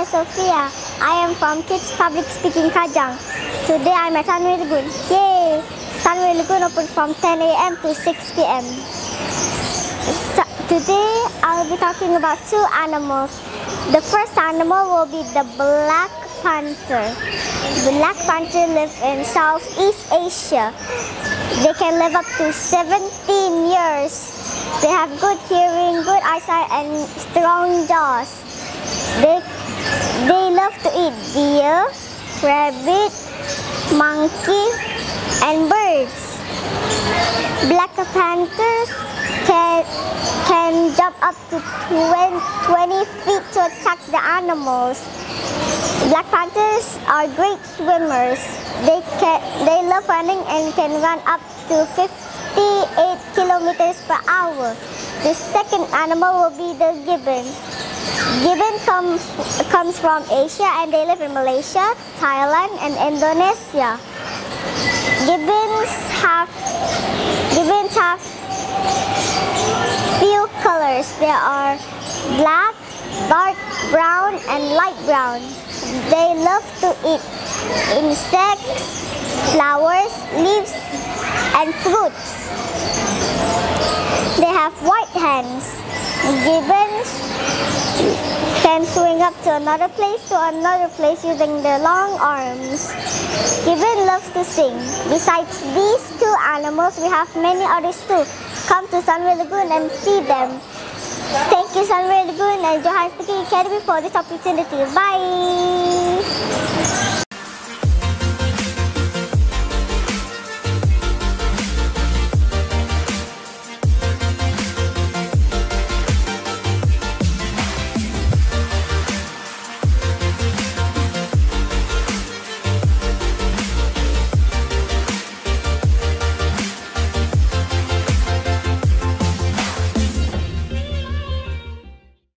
is Sophia. I am from Kids Public Speaking Kajang. Today I'm at Sunway Lagoon. Yay! Sunway Lagoon open from 10 a.m. to 6 p.m. So, today I'll be talking about two animals. The first animal will be the black panther. Black panther live in Southeast Asia. They can live up to 17 years. They have good hearing, good eyesight, and strong jaws. They, they love to eat deer, rabbit, monkey, and birds. Black panthers can, can jump up to 20, 20 feet to attack the animals. Black panthers are great swimmers. They, can, they love running and can run up to 58 kilometers per hour. The second animal will be the gibbon. Gibbon comes, comes from Asia and they live in Malaysia, Thailand and Indonesia. Gibbons have gibbons have few colors. There are black, dark brown and light brown. They love to eat insects, flowers, leaves and fruits. They have white hands. Gibbons swing up to another place to another place using their long arms. Gibbon loves to sing. Besides these two animals, we have many others too. Come to Sunway Lagoon and see them. Thank you Sunway Lagoon and Johan's Academy for this opportunity. Bye!